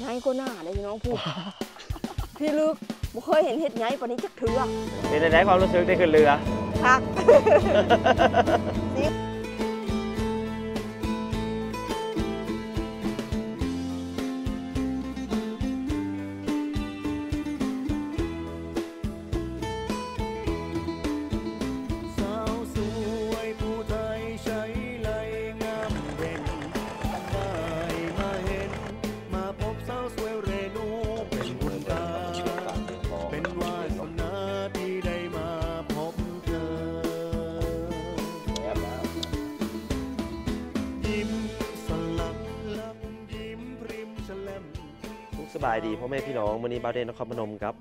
ไงก็หน้าเลยพี่น้องพูดพี่ลึกบ่เคยเห็นเห็ดไงปานนี้จักเทื่อเป็นไงความรู้สึกได้ขึ้นเรือคัก แม่พี่น้องวันนี้บาวเดนนครพนมครับ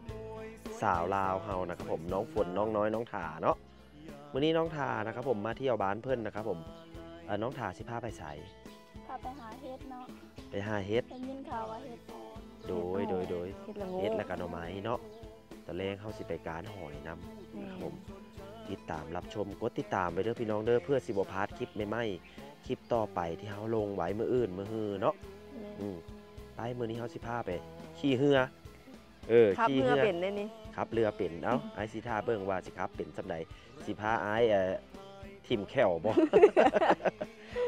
สาวลาวเฮานะครับผมน้องฝนน้องน้อยน้องถาเนาะวันนี้น้องถานะครับผมมาเที่ยวบ้านเพื่อนนะครับผมเอ่อน้องถาสิพาไปใสพาไปหาเฮ็ดเนาะไปหาเฮ็ดเป็นยินข่าวว่าเฮ็ดออกโดยโดยโดยเฮ็ดละโงูเฮ็ดและกันเอาไม้เนาะตอนแรกเขาสิไปการหอยนำนะครับผมติดตามรับชมกดติดตามไปเด้อพี่น้องเด้อเพื่อสิบพลาดคลิปใหม่ๆคลิปต่อไปที่เขาลงไว้มื้ออื่นมื้อฮือเนาะอืม ไปมื้อนี้เขาสิพาไป ขี่เรือเออครับขี่เมื่อเรือเป็นได้นี่ขับเรือเป็นเอ้าไอสิท่าเบิ่งว่าสิครับเป็นสำใดสิพาไอายเอ่อทีมแข่วบ่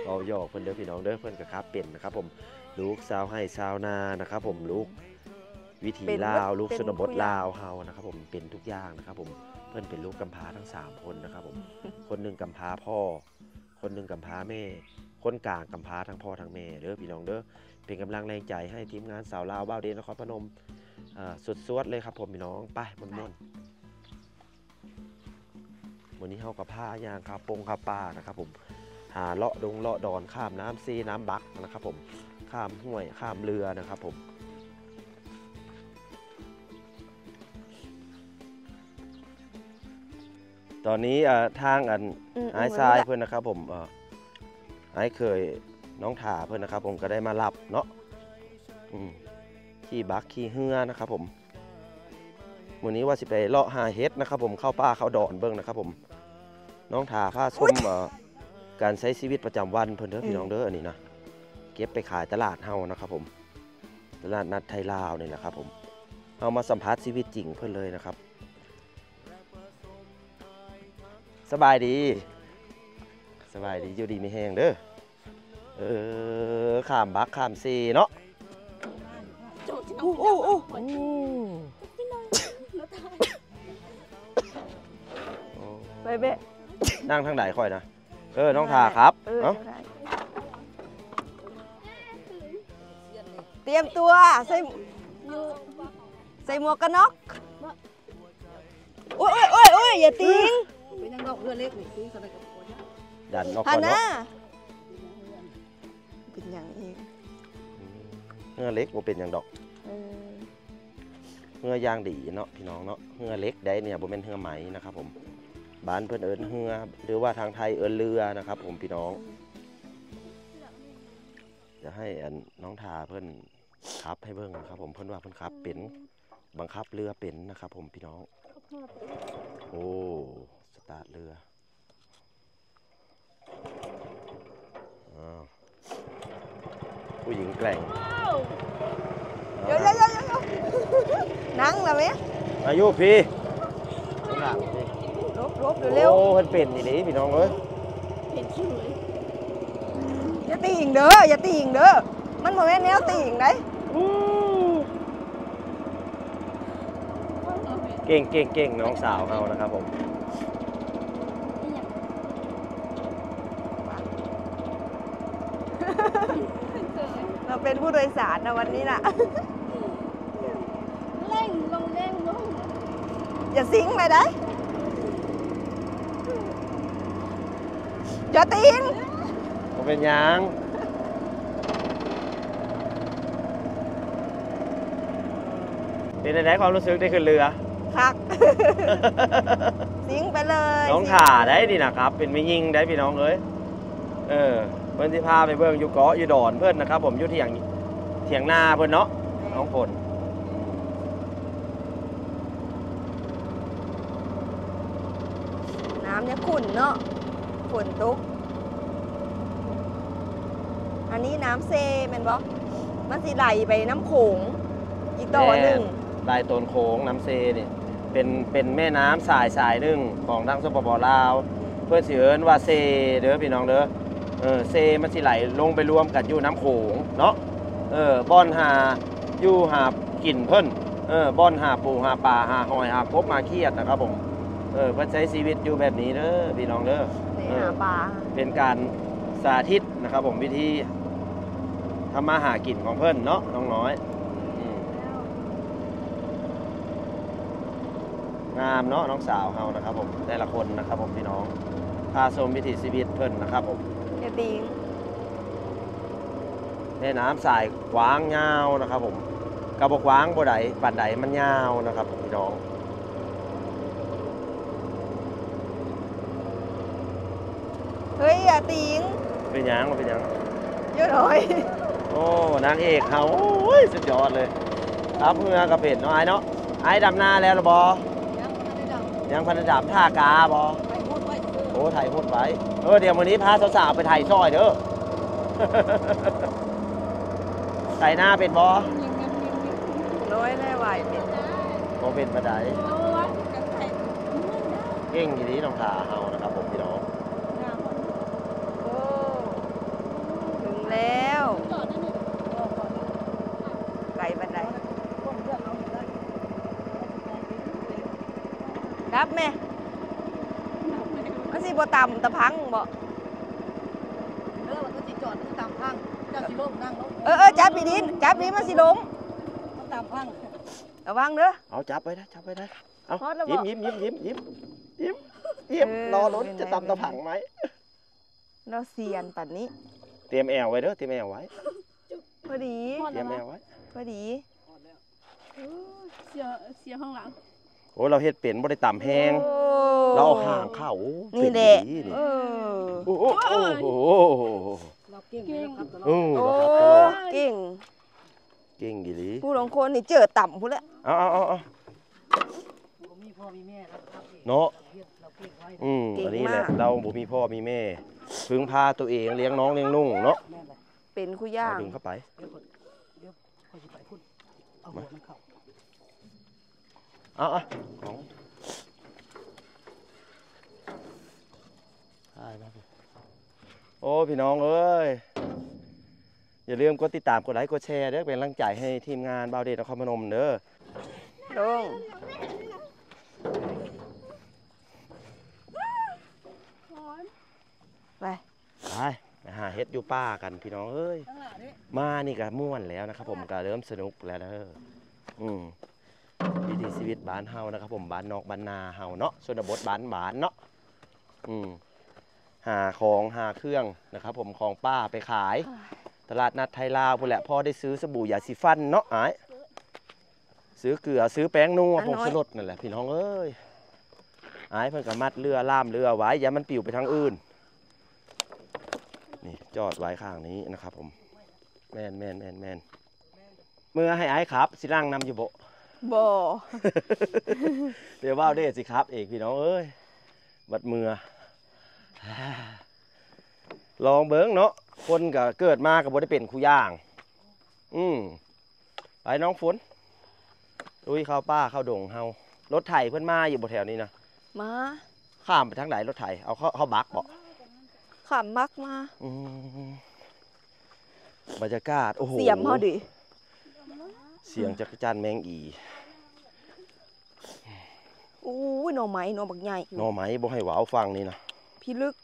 เอาหยอกเพิ่นเด้อพี่น้องเด้อเพิ่นก็ครับเป็นนะครับ ผมลูกสาวให้สาวนานะครับ ผมลูกวิถีลาวลูกชนบทลาวเฮานะครับ ผมเป็นทุกอย่างนะครับ ผมเพิ่นเป็นลูกกำพร้าทั้งสามคนนะครับ ผมคนหนึงกำพร้าพ่อ คนหนึ่งกำพร้าแม่ คนกลางกำพร้าทั้งพ่อทั้งแม่เด้อพี่น้องเด้อเป็นกำลังแรงใจให้ทีมงานสาวลาวบ้าวเดนนครพนมสุดสวดเลยครับผมพี่น้องไปมนมนวันนี้เฮากับผ้ายางคาปงคาป่านะครับผมหาเลาะดงเลาะดอนข้ามน้ำซีน้ำบักนะครับผมข้ามห้วยข้ามเรือนะครับผม ตอนนี้อ่าทางอันอืมไอ้ทรายเพื่อนนะครับผมเอ่อไอ้เคยน้องถาเพื่อนนะครับ ผมก็ได้มารับเนาะอืมขี่บักขี่เฮือนะครับ ผมวันนี้ว่าสิไปเลาะหาเฮ็ดนะครับ ผมเข้าป่าเข้าดอนเบิ้งนะครับ ผม น้องถาผ้าส้มเอ่อการใช้ชีวิตประจำวันเพื่อนเด้อพี่น้องเด้ออันนี้นะเก็บไปขายตลาดเฮานะครับ ผม ตลาดนัดไทยลาวนี่แหละครับ ผมเอามาสัมผัสชีวิตจริงเพื่อนเลยนะครับ สบายดี สบายดีอยู่ดีไม่แห้งเด้อ เออข้ามบักข้ามซีเนาะอู้อู้อู้อู้โอ้ไปเบะนั่งทางไหนค่อยนะ เออ น้องทาครับ เออเอ้าได้เตรียมตัวใส่ใส่หมวกกันน็อกโอ้ยโอ้ยโอ้ยอย่าติง เป็นยังดอกเรือเล็กนี่ซื้อสำหรับคนดันออกฮัก่อนนนะเนาะเป็นอย่างเองอืมเงื่อเล็กบ่เป็นอย่างดอกเออเงื่อย่างดีเนาะพี่น้องเนาะเงื่อเล็กได้เนี่ยบ่เป็นเงื่อไหมนะครับ ผมบ้านเพิ่นเอิ้นเฮือหรือว่าทางไทยเอิ้นเรือนะครับ ผมพี่น้องจะให้อันน้องทาเพิ่นขับให้เบิ่งนะครับ ผมเพิ่นว่าเพิ่นขับเป็นบังคับเรือเป็นนะครับ ผมพี่น้อง โอ้ส ตาร์ทเรืออ้าวผู้หญิงแกร่ง เดี๋ยวเดี๋ยวเดี๋ยวเดี๋ยวนั่งแล้วไหมอายุพี่ข้างหลังพี่รบรบเร็วโอ้เพิ่นเป็นนี่ดิพี่น้องเอ้ยเห็นชื่อเลยๆอย่าตีหิงเด้ออย่าตีหิงเด้อมันบ่แม่นแนวตีหิงได้เก่งเก่งเก่งน้องสาวเขานะครับผม นี่ยังเคย เราเป็น ผู้โดยสารนะวันนี้น่ะ เร่งลงเร่งลงอย่าสิงไปได้อย่าตีหิงผมเป็นหยังเป็นไงความรู้สึกได้ขึ้นเรือ คัก สิงไปเลยน้องถ่าได้ดินะครับ เป็นไม่ยิงได้พี่น้องเอ้ยเออเพื่อนที่พาไปเบิ่งอยู่เกาะอยู่ดอนเพื่อนนะครับ ผมอยู่เถียงเถียงนาเพื่อนเนาะน้องฝนน้ำเนี่ยขุ่นเนาะฝนตกอันนี้น้ำเซแมันบอกมันสิไหลไปน้ำโขงอีกต่อหนึ่งลายตนโค้งน้ำเซนี่เป็นเป็นแม่น้ำสายสายหนึ่งของทางสปปลาว เพื่อสิเอิ้นว่าเซเด้อพี่น้องเด้อเออเซมันสิไหลลงไปรวมกันอยู่น้ำโขงเนาะ เออบ่อนหาอยู่หากินเพิ่นเออบ่อนหาปูหาปลาหาหอยหาพบมาเครียดนะครับผมเออเพิ่นใช้ชีวิตอยู่แบบนี้เด้อพี่น้องเด้อนี่หาปลาเป็นการสาธิตนะครับผมวิธีทำมาหากินของเพิ่นเนาะน้องน้อยอืมงามเนาะน้องสาวเฮานะครับผมแต่ละคนนะครับผมพี่น้องพาชมวิถีชีวิตเพิ่นนะครับผมอย่าติง แม่น้ำสายกว้างยาวนะครับ ผมกระบอกว้างบ่ใดปานใดมันยาวนะครับผมพี่น้องเฮ้ยอย่าติงเป็นหยังมันเป็นหยังเยอะหน่อยโอ้นางเอกเขาโอ้ยสุดยอดเลยรับเมือกระเป็ดเนาะไอ้เนาะไอ้ดำนาแล้วเหรอบอยังมันได้ดำยังพันธุ์ดำท่ากาบอไปพูดไว้เออโอ้ถ่ายพูดไว้เออเดี๋ยววันนี้พาสาวๆไปถ่ายซอยเด้อ ใส่หน้าเป็นบอยิงกันยิงกันน้อยแน่ไหวเป็นบอเป็นบันไดเอาไว้กันใส่เก่งอย่างนี้น้องขาเฮานะครับผมพี่น้องงามโอ้ถึงแล้วจอดนั่นนี่ไก่บันไดก้มเลือกเอาอยู่ได้รับแม่มันสิบ่ต่ำตะพังบ่ เลือกมันก็สิจอดมันตามข้างเจ้า สิล้มนั่งลงเออเออจับปีดินจับปีมันสิล้มมันตามข้างระวังเด้อเอาจับไว้นะจับไว้นะเอาฮอดแล้วบ่ยิ้มยิ้มยิ้มยิ้มยิ้มยิ้มยิ้มเออรอรถเป็นไงจะตำตะผังไหมเราเซียนปัดนี้ เตรียมแอลไว้เด้อเตรียมแอลไว้พอดีเตรียมแอลไว้พอดีเสียเสียข้างหลังโอ้เราเฮ็ดเป็นบ่ได้ต่ำแพงโอ้เราเอาห่างเข้านี่แหละเป็นดีนี่เออโอ้โหโอ้โห เราเก่งเลยครับตลอโอ้ดโหโอ้ครับตลอดเก่งเก่งกี่ลีผู้ลงคนนี่เจอต่ำผู้นละเอาเอาเอาเอาผมมีพ่อมีแม่นะครับเนาะเฮ็ดเราเก่งไว้อืมอันนี้แหละเราบ่มีพ่อมีแม่พึ่งพาตัวเองเลี้ยงน้องเลี้ยงนุ่งเนาะแม่นเลยเป็นคู่ย่างเอาดึงเข้าไป เดี๋ยวก่อนเดี๋ยวค่อยสิไปพุ่นเอาหัวมันเข้าเอาเอาของได้ครับผม โอ้พี่น้องเอ้ยอย่าลืมกดติดตามกดไลค์กดแชร์เด้อเป็นกำลังใจให้ทีมงานบาวเดชนครพนมเด้อลงไปไปไปหาเฮ็ดอยู่ป้ากันพี่น้องเอ้ยข้างหลังนี่มานี่ก็ม่วนแล้วนะครับ ผมก็เริ่มสนุกแล้วเด้ออืมวิถีชีวิตบ้านเฮานะครับ ผมบ้านนอกบ้านนาเฮาเนาะชนบทบ้านบ้านเนาะอืม หาของหาเครื่องนะครับ ผมของป้าไปขาย ตลาดนัดไทยลาวพุ่นแหละพ่อได้ซื้อสบู่ยาสีฟันเนาะอ้ายซื้อเกลือซื้อแป้งนัวผงชูรสนั่นแหละพี่น้องเอ้ยอ้ายเพิ่นก็มัดเรือล่ามเรือไว้อย่ามันปลิวไปทางอื่น นี่จอดไว้ข้างนี้นะครับผมแมนแมนแมนแมนเมื่อให้ไอ้ายครับ สิร่างนำอยู่บ่บ่เดี๋ยวว่าวเด้สิครับเอกพี่น้องเอ้ยบัดเมือ ลองเบิ้งเนาะคนก็เกิดมาก็บ่ได้เป็นคู่ย่าง อืมไปน้องฝนลุยเข้าป้าเข้าดงเฮารถไถเพิ่นมาอยู่บ่แถวนี้นะมา ข้ามไปทางไหนรถไถเอาเข้าเข้าบักบ่ขำมักมาอืมบรรยากาศโอ้โหเสียมเฮาดิเสียงจักรจันทร์แมงอีอู้ยหน่อไม้หน่อบักใหญ่หน่อไม้บ่ให้หวาวฟังนี่นะ พี่ลึก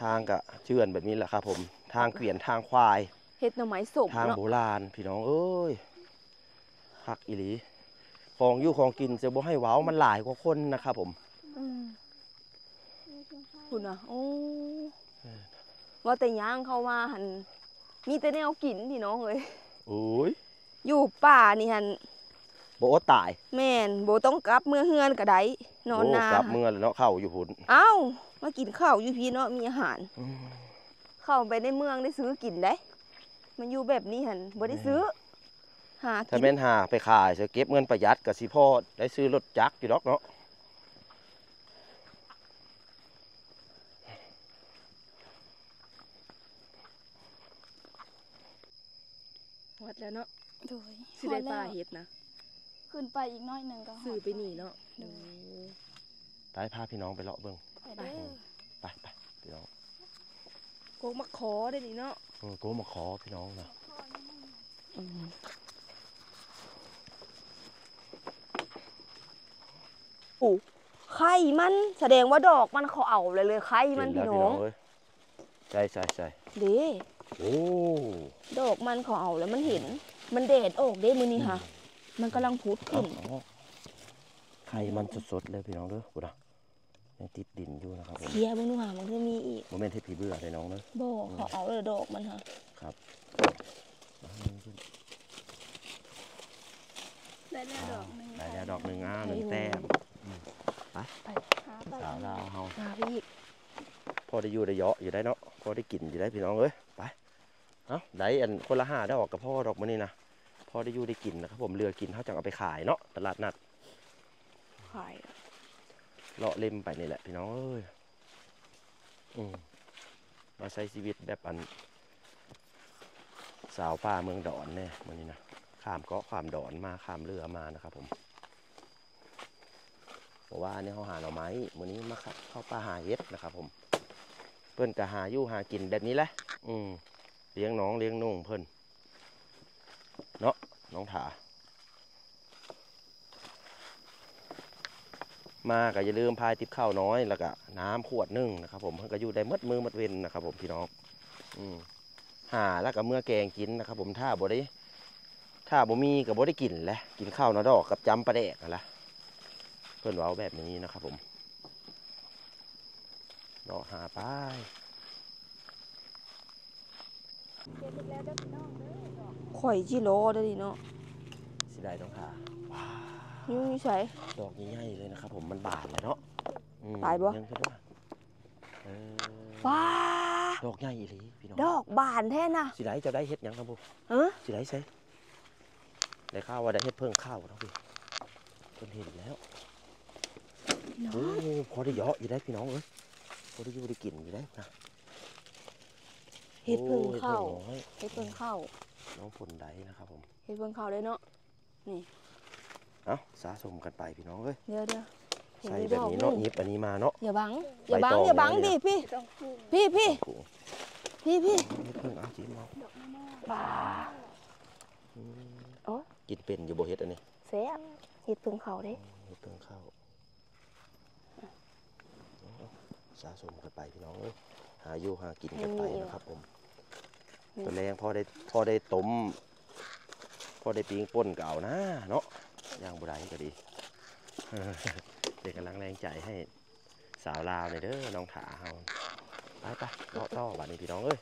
ทางกะเชื่อนแบบนี้แหละครับ ผม ทางเกวียนทางควาย เฮ็ดหน่อไม้สมทางเนาะโบราณ พี่น้องเอ้ยคักอีหลี ของอยู่ของกินจะบ่ให้หวาวมันหลายกว่าคนนะครับผมอืมคุณอะโอ้ว่าแต่ย่างเข้ามาหันมีแต่แนวกินพี่น้องเอ้ยโอ้ยอยู่ป่านี่หัน บ่อดตาย แม่นบ่ต้องกลับเมื่อเฮือนก็ได้นอนโอ้นากลับเมื่อแล้วเนาะเข้าอยู่หุ่นเอ้ามากินข้าวอยู่พี่เนาะมีอาหารอืมเข้าไปในเมืองได้ซื้อกินได้ มันอยู่แบบนี้หันบ่ได้ซื้อ หาถ้ากินแม่นหาไปขายจะเก็บเงินประหยัดกับสิพ่อได้ซื้อรถจักรอยู่ดอกเนาะว่าแล้วเนาะโดยสิได้ปลาเฮ็ดนะ ขึ้นไปอีกน้อยหนึ่งก็ซื้อไปนี่เนาะโดยไปพาพี่น้องไปเลาะเบิ่งไปเด้อไปไปพี่น้องโกกมาขอได้นี่เนาะเออโกมาขอพี่น้องนะไข่มันแสดงว่าดอกมันเขาเอาเลยเลยไข่มันเห็พี่แล้วน้องเอ้ยใช่ใช่ใช่เด้โอ้ดอกมันเขาเอาแล้วมันเห็น มันแดดออกเด้มือนี่ค่ะ มันกำลังพุดเอาขึ้นเอาไข่มันสดๆเลยพี่น้องเด้อกูนะยังติดดินอยู่นะครับผมเทียบนนู่นค่ะมันจะมีอีกโมเมนต์ที่ผีเบื่อเลยน้องเด้อบ่เขาเอาเลยดอกมันค่ะครับได้แล้วดอกหนึ่งได้แล้วดอกหนึ่งอะหนึ่งแต้มอืมไปหาไปสาวลาวเฮามาพี่อีกพอได้อยู่ได้เยอะอยู่ได้เนาะพอได้กินอยู่ได้พี่น้องเอ้ยไปเอ้าได้อันคนละห้าได้ออกกับพ่อดอกมันนี่นะพ อได้อยู่ได้กินนะครับผมเรือกินเขาจะเอาไปขายเนาะตลาดนัดขายเลาะเล่มไปนี่แหละพี่น้องเอ้ยอืมมาใช้ชีวิตแบบอัน สาวป่าเมืองดอนแน่มันนี่นะข้ามเกาะข้ามดอนมาข้ามเรือมานะครับผมบอกว่าอันนี้เขาหาหน่อไม้มื้อนี้มาเข้าป่าหาเห็ดนะครับ ผม เพิ่นก็หาอยู่หากินแบบนี้แหละอืมเลี้ยงน้องเลี้ยงนุ่งเพิ่นเนาะ น้องถา มาก็อย่าลืมพายติบข้าวน้อยแล้วก็น้ำขวดหนึ่งนะครับ ผมเพิ่นก็อยู่ได้หมดมือหมดเว้นนะครับ ผมพี่น้องอืมหาแล้วก็เมื่อแกงกินนะครับ ผมถ้าบ่ได้ถ้าบ่มีก็บ่ได้กินแหละกินข้าวนาดอกกับจำปลาแดกนั่นละเพิ่อนเว้าแบบนี้นะครับ ผมเนาหาไป ข่อยจิโลได้ดิเนาะสิได้ต้องหาว้ายุ่งใส่ดอกใหญ่ๆเลยนะครับผมมันบานเลยเนาะอืมตายบ่ยังคือว่าเออว้าดอกใหญ่อีหลีพี่น้องดอกบานแท้น่ะสิได้เจะได้เฮ็ดหยังครับผมเออสิได้ใช่ได้ข้าวว่าได้เฮ็ดเพิ่งข้าวเนาะพี่เพิ่นเห็นแล้วโอ้พอได้เยอะอยู่ได้พี่น้องเอ้ยพอได้อยู่ได้กินอยู่ได้นะเฮ็ดเพิ่งโอ้ยเข้าน้อยเฮ็ดเพิ่งเข้า น้องผลใดนะครับผมเฮ็ดเพิ่งเข้าเลยเนาะเอ้าสะสมกันไปพี่น้องเอ้ยเดี๋ยวเดี๋ยวเห็นใส่มีแบบดอกนี้หเนาะนึ่งหยิบอันนี้มาเนาะ อย่าบังอย่าบังใบตองอย่าบังเนี่ดิย พี่ต้องคู่พี่พี่โอ้โหพี่พี่เฮ็ดเพิ่งเอาจิ้มเอาดอกน้อยบ้าอืมโอ๊ยกินเป็นอยู่บ่เฮ็ดอันนี้แซ่บเฮ็ดเพิ่งเข้าเด้เฮ็ดเพิ่งข้าวเอาสะสมกันไปพี่น้องเอ้ยหาอยู่หากินกันไปนะครับผม ตัวแรงพอได้พอได้ต้มพอได้ปิ้งป่นเก่านะเนาะย่างบุได้ก็ดีเป็นกำลังแรงใจให้สาวลาวเนี่อยเด้อน้องถาเฮาไปไปเลาะต่อบัดนี้พี่น้องเอ้ย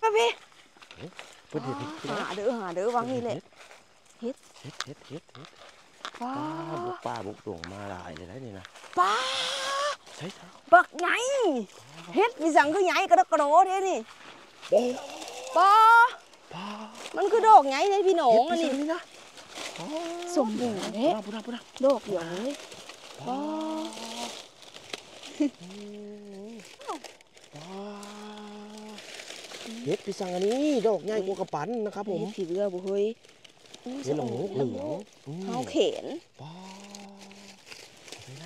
พี่พี่เพิ่นเห็ดเห็ดพี่น้องหาเด้อหาเด้อวังนี่แหละเห็ดเห็ดเห็ดเห็ดเห็ดว้าป้าบุกป้าบุกดงมาหลายเลยนะนี่นะป้าใช่ใช่บักใหญ่เฮ็ดมีสังคือใหญ่กระดกกระโดดเด้นี่ โอ้ป้าป้ามันคือดอกใหญ่เลยพี่น้องอันเห็นี้ดพี่นะอ๋อสมบูรณ์เด้ปุระปุระดอกเดียวเลยป้าป้าเห็ดพี่สังอันนี้ดอกใหญ่กว่ากระปันนะครับผมเฮ็ดผีเรือบ่เฮ้ยเห็ดละงูเหลืองอืมเฮาเขนป้า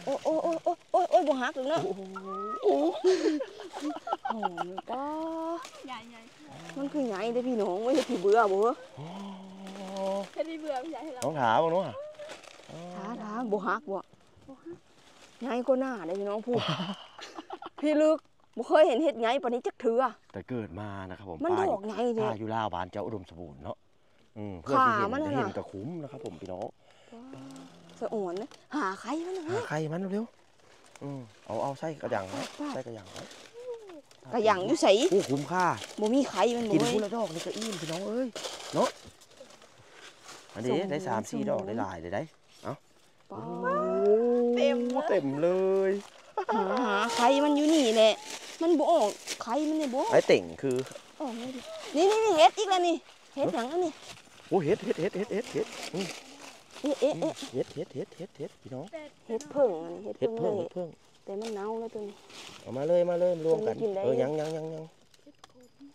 โอ้โอ้โอ้โอ้โอ้โอ้ยบ่ฮักเลยเนาะโอ้โหโอ้โหป้าใหญ่ใหญ่มันคือใหญ่เด้อพี่น้องไม่ใช่ผีเบื่อบ่เฮ้ยให้ได้เบื่อไม่ใหญ่ให้เราน้องถามบ้างเนาะถาถาบ่ฮักบ่ใหญ่กว่าหน้าเด้อพี่น้องพูดพี่ลึกบ่เคยเห็นเฮ็ดใหญ่ปานนี้จักเทื่อแต่เกิดมานะครับผมมันป้าดออยู่กใหญ่เด้ป้าอยู่ลาวบ้านเจ้าอุดมสมบูรณ์เนาะอืมเพื่อนที่เห็นขามันน่ะเห็นน่ะกระคุ้มนะครับผมพี่น้อง สะอ่อนนะหาใครมันนะหาใครมันเร็วๆอืมเอาเอาไส้กระยังไว้ป้าไส้กระยังไว้กระหยังอยู่ไสโอ้คุ้มค่าบ่มีใครมันบ่กินเฮ้พูยละดอกนี่ก็อิ่มพี่น้องเอ้ยเนาะอันนี้สมบูรณ์ได้สามสี่สมบูรณ์ดอกได้หลายเลยได้ป้าเต็มเต็มเลยหาหาใครมันอยู่นี่แหละมันบ่ออกใครมันนี่บ่ออกไอ้เต่งคือออกเลยดินี่นี่นี่เฮ็ดอีกแล้วนี่เฮ็ดหยังอันนี้โอ้เห็ดเห็ดเห็ดเห็ดเห็ดเห็ดอืม เอ๊ะเอ๊ะเอ๊ะเห็ดเห็ดเห็ดเห็ดเห็ดพี่น้องเฮ็ดเพิ่งอันนี้เฮ็ดเห็ดเพิ่งเพิ่งเลยเห็ดเพิ่งแต่มันเน่าแล้วตัวนี้เอามาเลยมาเลยรวมกันกินได้เออยังยังยังยัง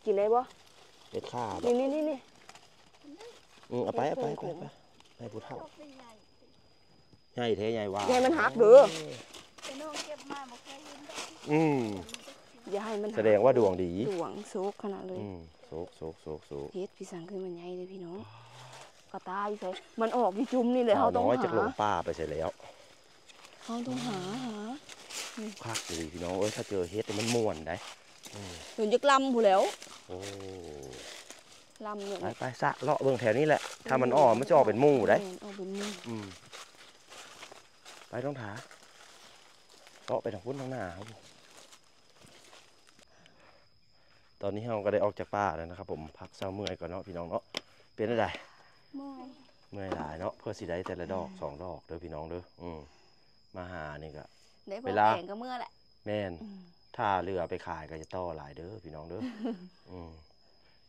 กินได้บ่เห็ดข้าบ่นี่นี่นี่นี่อืมเอาไปเอาไปเอาไปเอาไปให้ผู้เฒ่าใหญ่เท่ใหญ่ว่าอย่าให้มันหักเด้อแต่น้องเก็บมาบ่เคยเห็นดอกอืมอย่าให้มันหักแสดงว่าดวงดีดวงโซกขนาดเลยอืมโศกโศกโศกโศกเฮ็ดพี่สังคือมันใหญ่เลยพี่น้อง กระตายใส่มันออกที่จุ่มนี่เลยสาเขาวต้องน้อยหาจากหลงป่าไปใช่แล้วเขาต้องหาหาคักดีพี่น้องเอ้ยถ้าเจอเฮ็ดนี่มันม่วนได้อืมถึงจะลำผู้แล้วโอ้ลำเนี่ยไปไปสะเลาะเบิ่งแถวนี้แหละ ถ้ามันอ่อมันจะออกเป็นหมู่ได้แม่นออกเป็นหมู่อืมไปต้องถาเลาะไปทางพุ้นทางหน้าครับผมตอนนี้เราก็ได้ออกจากป่าแล้วนะครับ ผมพักเช้าเมื่อยก่อนเนาะพี่น้องเนาะเป็นอะไร เมื่อยเมื่อยหลายเนาะเพื่อสิได้แต่ละดอกสองดอกเด้อพี่น้องเด้ออืมมาหานี่ก็ ได้พอเวลา แข่งก็เมื่อแหละแม่นอืมถ้าเรือไปขายก็จะต่อหลายเด้อพี่น้องเด้ออืม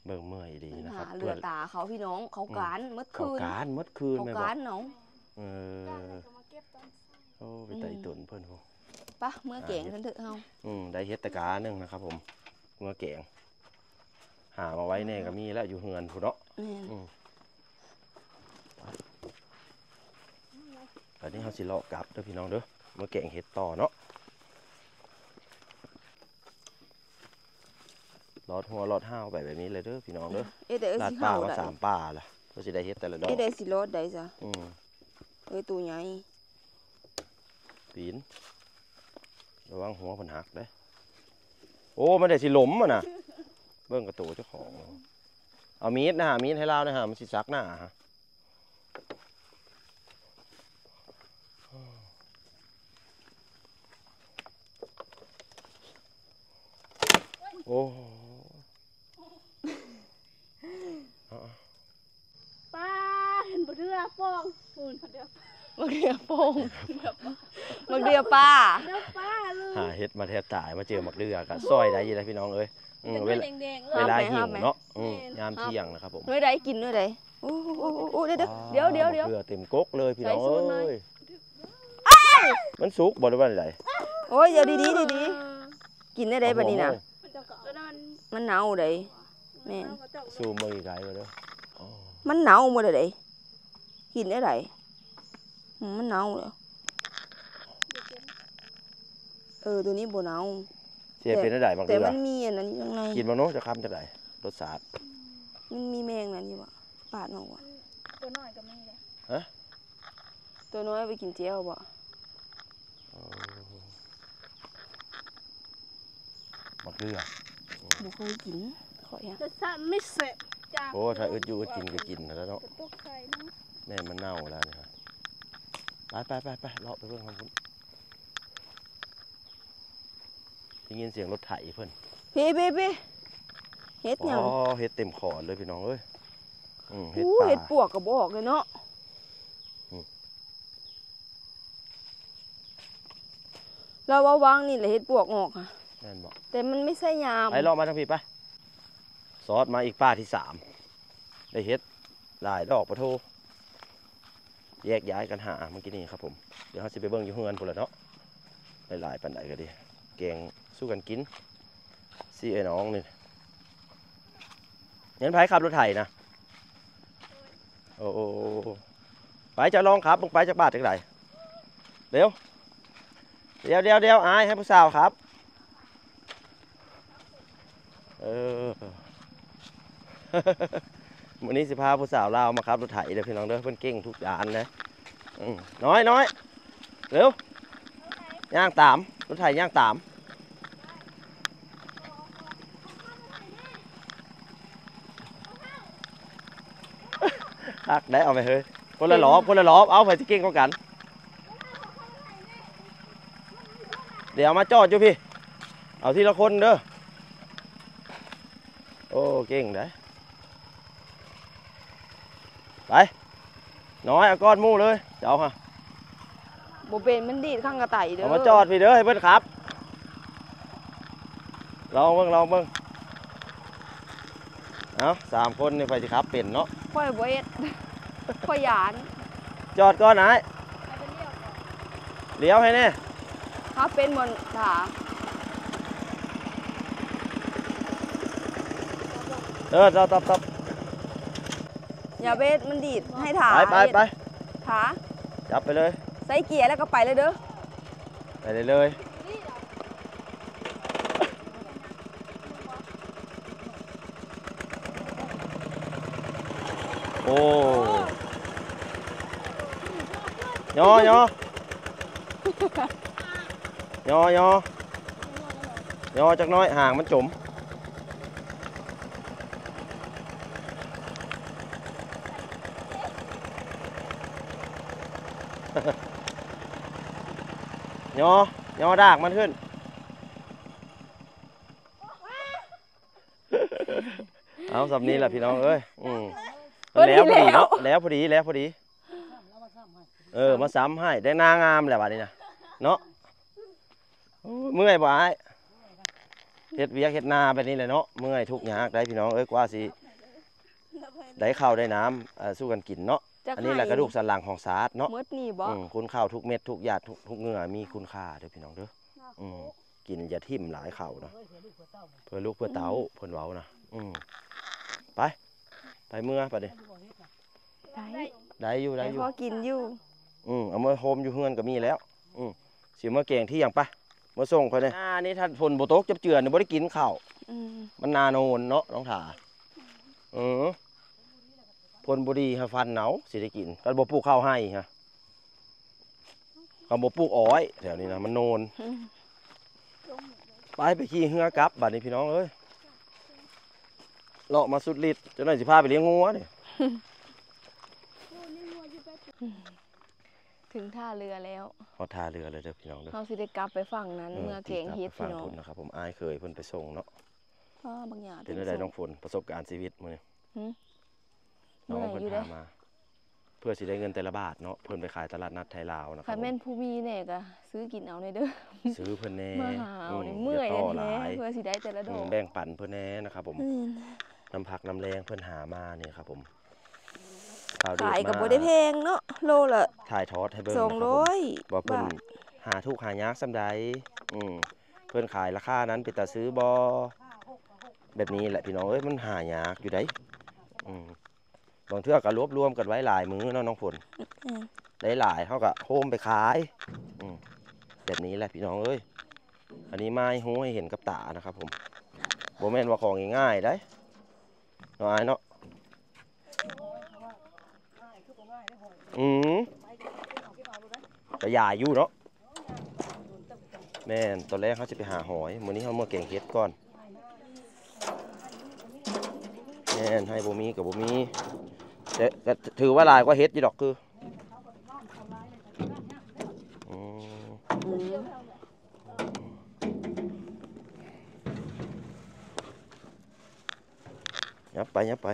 เบิ่งเมื่อยดีนะครับหาเรือตาเขาพี่น้องเขาการเมื่อเขาคืนการหมดคืนเขาแม่บกาอกรน้องเออก็มาเก็บตอนโอ้ไปไต่ตุนเพิ่นโห ปะเมื่อเก่งกันเถอะเฮาอืมได้เฮ็ดแตะกาหนึงนะครับผมเมื่อแกง หามาไว้แน่ก็มีแล้วอยู่เฮือนพุ่นเนาะแม่นอืม ตอนนี้เขาสิเลาะกลับเด้อพี่น้องเด้อเมื่อแกงเห็ดต่อเนาะลอดหัวลอดห้าวไปแบบนี้เลยเด้อพี่น้องเด้อเอ๊ะแต่เอ้ยลาดสิป่าเฮาว่าได้สามป่าล่ะเพื่อสิได้เฮ็ดแต่ละดอกเอ๊ะได้สิรถได้จ้ะอืมเอ้ยตัวใหญ่ปีนระวังหัวมันหักเด้อโอ้มันได้สิหลมอะนะเบิ่งกระตูเจ้าของ เอามีดนะฮะมีดให้เรานะฮะมันสิซักหน้าฮะ อ้ป้าเห็นบ่เรือป้องปูนเดียวมักเดียวโป่งมักเดียวป้าเรือป้าเลยหาเฮ็ดมาแทบตายมาเจอหมักเดือกะซอยได้อยี่เลยพี่น้องเอ้ยอืมเป็นเวเลือลาดแดงๆเลเวยลาหิวเนาะอืมแม่นยามเที่ยงนะครับผมเฮ้ยได้กินด้วยได้โอ้โหโอ้โหโอ้โหเดี๋ยวเดี๋ยวเดี๋ยวเดี๋ยวเกลือเต็มก๊กเลยพี่น้องใส่สูตรไหม เอ้ยมันสุกบ่ได้ว่าไดโอ้ยเดี๋ยวดีดีดีดีกินได้ได้บัดนี้นะมันจะเกาะแล้ว มันมันหนาวได้แม่นเอากระจกสู้มือไกลบ่เด้ออ๋อมันหนาวหมดเลยได้กินได้ไรอืมมันหนาวเลยเออตัวนี้บ่หนาวเสียเป็นได้หมักแต่เดือมันมีอันนั้นอยู่ข้างในกินบ่เนาะจะคำจะได้รสชาติมันมีแมงนั่นอยู่ว่ะปาดออกว่ะตัวน้อยก็มีเลยตัวน้อยเอาไปกินเจียวบ่หมักเดือ บ่เคยกินขอยอะแต่สั่นไม่เสร็จจากโอ้ถ้าอึดอยู่อึดกินก็กินแล้วเนาะกระตุกไข่เนาะแม่มันเน่าแล้วนี่ครับไปไปไปไปเลาะไปเพิ่นครับพุ่นได้ยินเสียงรถไถเพิ่นพี่พี่พี่เฮ็ดหยังอ๋อเฮ็ดเต็มขอดเลยพี่น้องเอ้ยอืมเฮ็ดอู้ป่าเฮ็ดปวกก็บ่ออกเลยเนาะอืมเราว่าวางนี่แหละเฮ็ดปวกออกค่ะ แม่นบอกแต่มันไม่ใช่ยามไปเลาะมาทางพี่ไปซอสมาอีกป้าที่สามได้เฮ็ดหลายดอกปะโทแยกย้ายกันหาเมื่อกี้นี่ครับผมเดี๋ยวเขาสิไปเบิ่งอยู่เฮือนพุ่นละเนาะหลายๆปันใดก็ดีแกงสู้กันกินซีไอ้น้องนี่เห็นไผขับรถไถนะโอ้โอ้โอ้โอ้ไปจะลองครับมึงไปจากบ้านจากไหนเร็วเดี๋ยวเดี๋ยวเดี๋ยวอายให้ผู้สาวครับ เออวันนี้สิพาผู้สาวลาวมาครับรถไถเด้อพี่น้องเด้อเพิ่นเก่งทุกอย่างนะน้อยน้อยเร็วย่างตามรถไถย่างตามคักได้เอาไปเฮ้ยคนละหลอคนละหลอเอาไปที่เก่งกว่ากัน เดี๋ยวมาจอดอยู่พี่ เอาทีละคนเด้อ เก่งได้ไป น้อยเอาก้อนมู่เลยเจ้าฮะบเป็นมันดีดข้างกระต่ายเด้อเอามาจอดพี่เด้อให้เพิ่นครับลองเบิ่งลองเบิ่งเอาสามคนนี่ไปสิครับเป็นเนาะค่อยบ่เฮ็ดค่อยหยาน จอดก่อนนายเอาไปเรียกก่อนเลี้ยวให้แน่ถ้าเป็นบนถา เออตับตับตับอย่าเบสมันดีดให้ถาไปไปไปถาจับไปเลย ใส่เกียร์แล้วก็ไปเลยเด้อ ไปเลยเลยโอ้ยอยอยอยอยอจักหน้อยห่างมันจม ยอยอดากมันขึ้น เอาสำนี้แหละพี่น้องเอ้ยอืมแล้วพอดีเนาะแล้วพอดีแล้วพอดี เออมาซ้ำให้ได้หนางามแหละวันนี้นะเนาะโอ้ยเมื่อยบ่อ้ายเฮ็ดเวียกเฮ็ดนาแบบนี้เลยเนาะเมื่อยทุกข์ยากได้พี่น้องเอ้ยกว่าสิได้ข้าวได้น้ำเอ่อสู้กันกินเนาะ จักอันนี้แหละกระดูกสันหลังของสาดเนาะมดนี่บ่อืมคุณข้าวทุกเม็ดทุกหยาดทุกทุกเหงื่อมีคุณค่าเด้อพี่น้องเด้ออืมกินอย่าทิ่มหลายเข่านะเพื่อลูกเพื่อเต้าเพื่อนเว้านะอืมไป ไปเมื่อไปดิได้ได้อยู่ได้ได้อยู่พอกินอยู่อืมเอามาโฮมอยู่เฮือนก็มีแล้ว อืมสิมาเก่งที่ยังปะมาส่งเขาเลยอ่านี่ถ้าฝนบ่ตกจับเจือนี่บ่ได้กินข้าว อืมมันนาโนนเนาะน้องถาเออ ผลบุรีฮะฟันเหนาสิได้กินกันบ่ปลูกข้าวให้ฮะกันบ่ปลูกอ้อยแถวนี้นะมันโนนอืมไปไปขี่เรือกลับบัดนี้พี่น้องเอ้ยเลาะมาสุดฤทธิ์เจ้าหน่อยสิพาไปเลี้ยงงัวนี่ถึงท่าเรือแล้วเขาท่าเรือเลยเด้อพี่น้องเด้อเราสิได้กลับไปฝั่งนั้นเมื่อเกงเฮ็ดฟัพี่งน้องพุ่นนะครับผมอายเคยเพิ่นไปส่งเนาะอ้อบางอย่างเป็นอะไรน้องฝนประสบการณ์ชีวิตมื้อนี้หืม น้องเมื่อยเพิ่นอยู่เด้พามา เพื่อสิได้เงินแต่ละบาทเนาะเพิ่นไปขายตลาดนัดไทยลาวนะคคัรับนแม่นผู้มีเนี่ยก็ซื้อกินเอาในเด้อซื้อเพิ่นแน่มาหาเอานี่มเมื่อยาต่อหแท้ลาย ๆเพื่อสิได้แต่ละดอือมกแบ่งปันเพิ่นแน่นะครับผมอืมน้ำผักน้ำแรงเพิ่นหามาเนี่ยครับผมข่าวเด็ดขายกับมาบ่ได้แพงเนาะโลละถ่ายทอดให้เบิ่งสองนะครับร้ผอยมว่าเพิ่นบาทหาทุกข์หายากซำใดอืมเพิ่นขายราคานั้นเป็นตาซื้อบ่แบบนี้แหละพี่น้องเอ้ยมันหายากอยู่ได้อืม บางเทื่อก็รวบรวมกันไว้หลายมื้อเนาะน้องฝนอืมได้หลายเฮาก็โฮมไปขายอืมแบบนี้แหละพี่น้องเอ้ยอันนี้ไม้ฮู้ให้เห็นกับตานะครับ ผมบ่แม่นว่าของง่ายๆได้เนาะอายเนาะอืมก็ยาอยู่เนาะแม่นตอนแรกเขาจะไปหาหอยมื้อนี้เขามาเก่งเฮ็ดก่อนแม่นให้บ่มีกับบ่มี แต่ก็ถือว่าหลายกว่าเฮ็ดอยู่ดอกคืออืมยับไปยับไป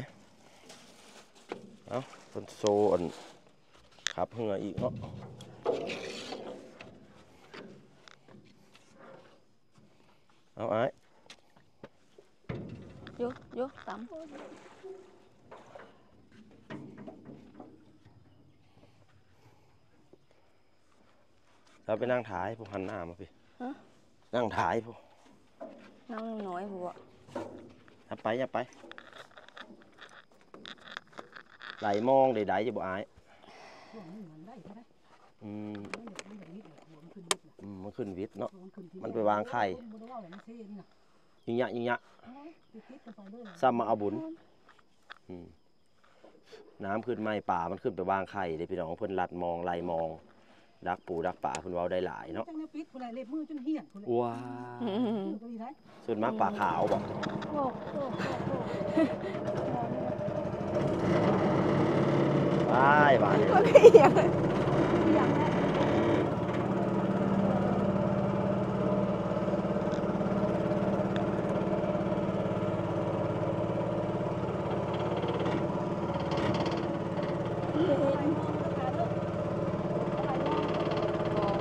เอาคนโซนขับเหงื่ออีกเนาะเอาไอ้ายยกยกตำ เราไปนั่งถ่ายพวกหันหน้ามาพี่นั่งถ่ายพวกน้องน้อยผัวยับไปยับไป ไหลมองใดๆจะบ่อายอืมอืมมันขึ้นวิทย์เนาะ มันไปวางไข่ ยิงยะยิงยะซ้ำมาเอาบุญอืมน้ำขึ้นไม่ป่ามันขึ้นไปวางไข่เด้พี่น้องเพิ่นลัดมองไล่มอง ดักปูดักป่าเพิ่นเว้าได้หลายเนาะจังแนวปิดผู้ใดเล็บมือจนเหี้ยนผู้ใดว้าอืมก็ดีได้ส่วนมากป่าขาวบอกโอ้โหว้ายบาดก็เอียง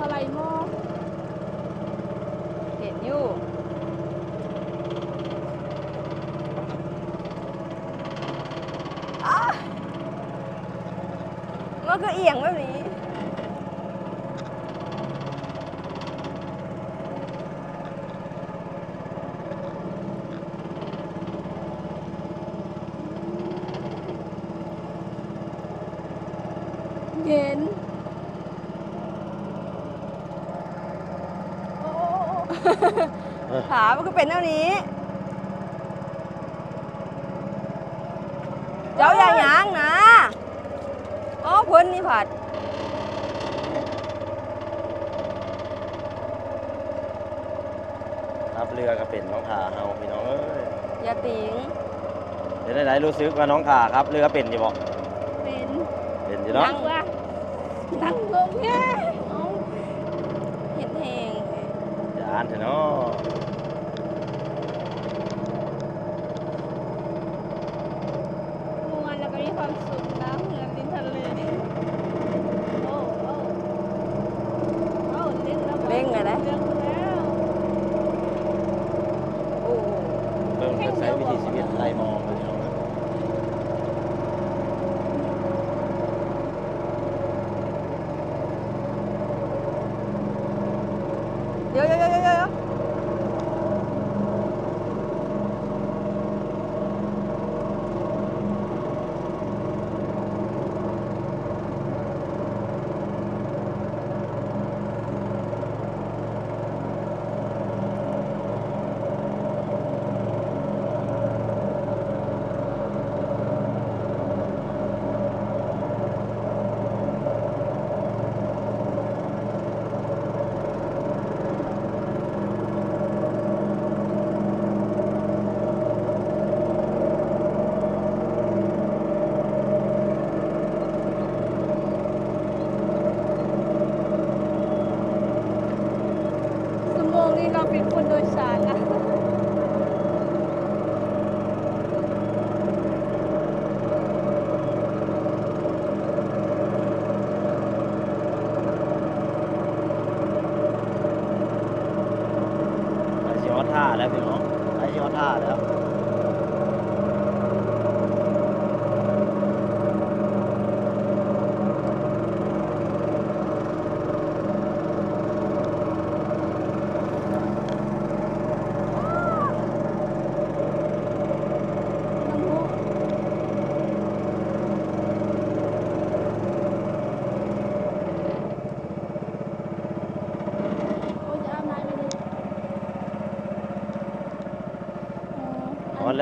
อะไรหม้อ เห็นอยู่อ้ามันก็เอียงแบบนี้ เห็น ขามันก็ เป็นเท่านี้ เจ้าอย่างหยังนะอ๋อเพิ่นนี่ผัดครับเรือก็เป็นน้องขาเฮาพี่น้องเอ้ยอย่าติงเป็นไหนๆรู้สึกว่าน้องขาครับเรือเป็นอยู่บ่เป็นเป็นอยู่เนาะนั่งว่านั่งลงแง่เอาเห็นแหงจานเถอะเนาะ